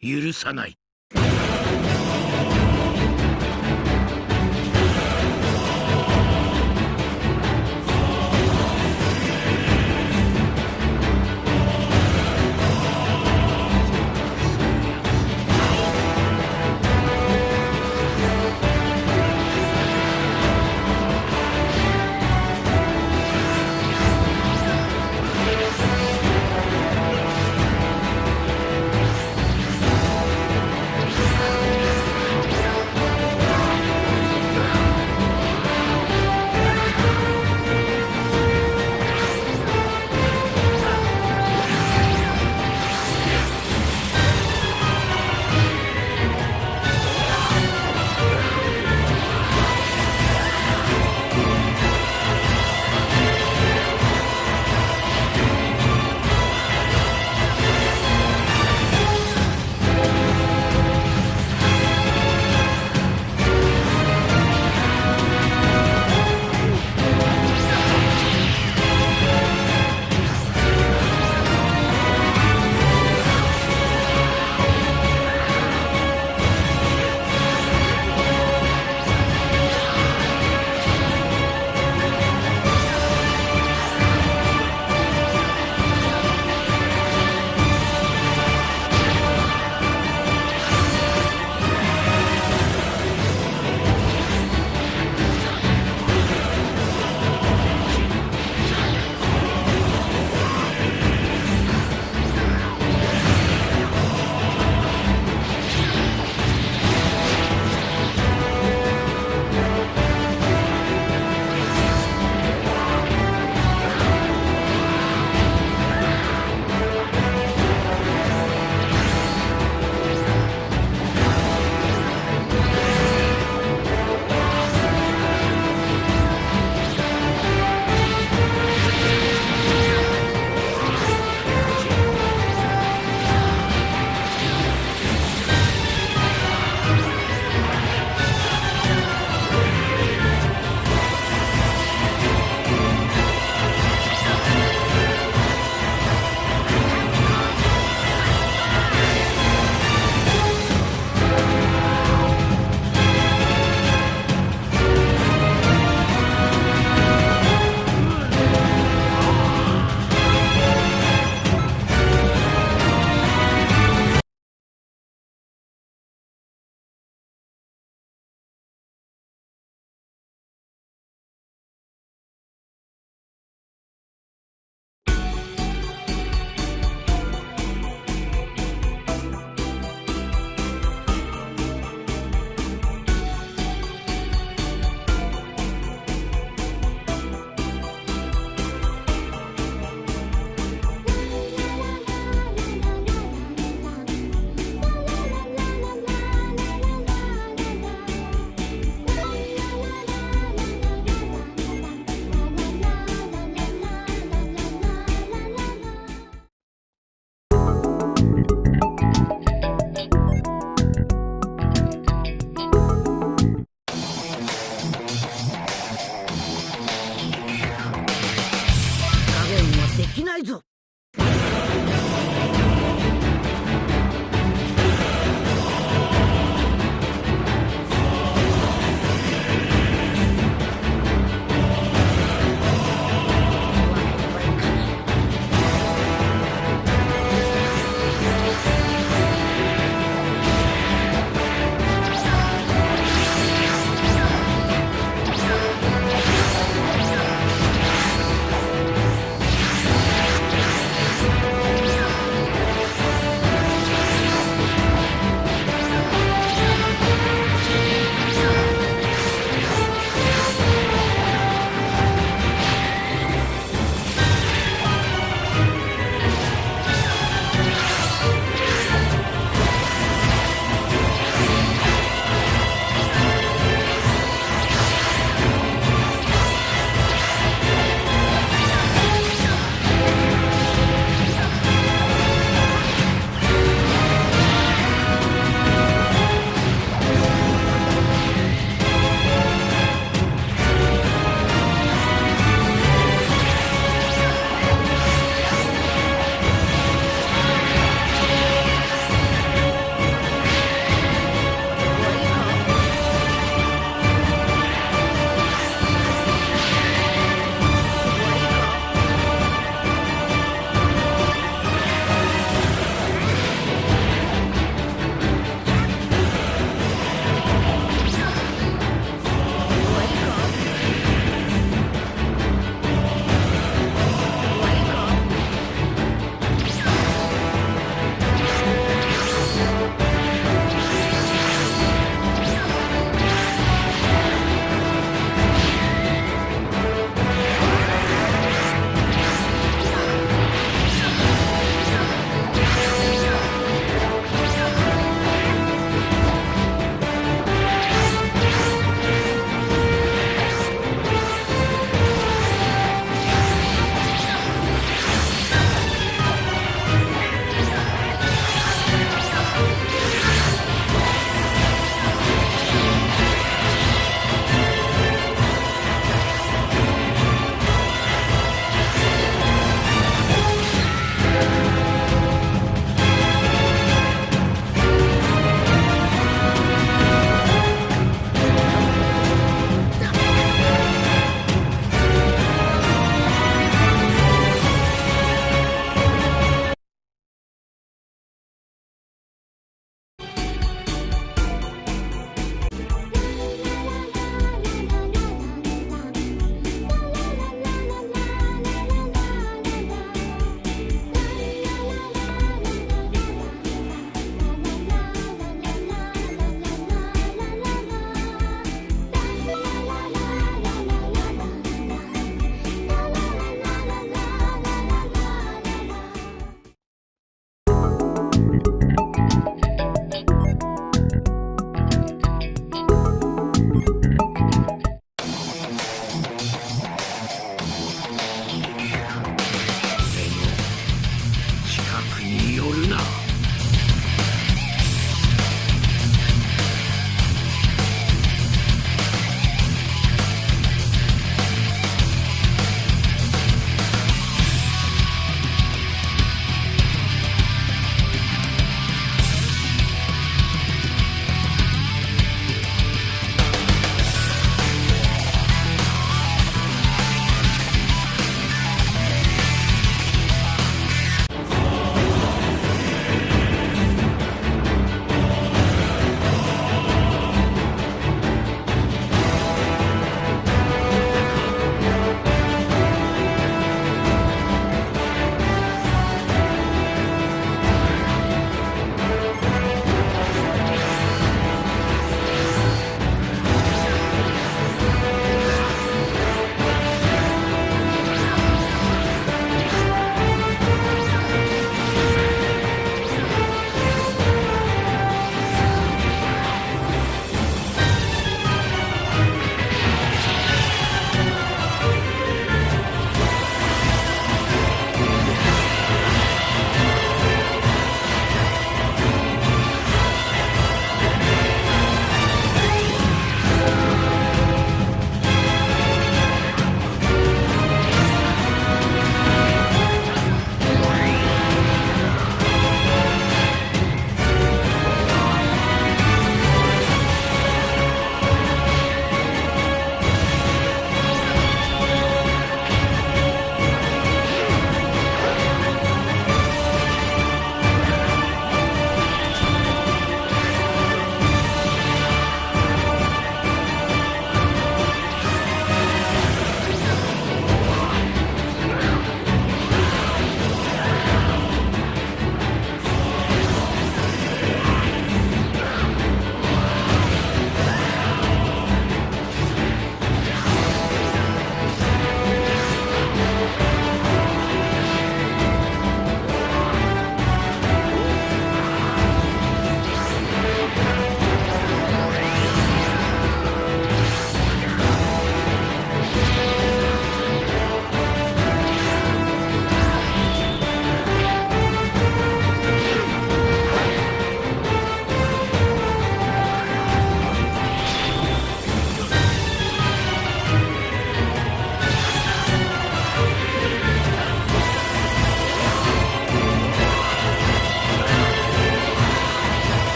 許さない。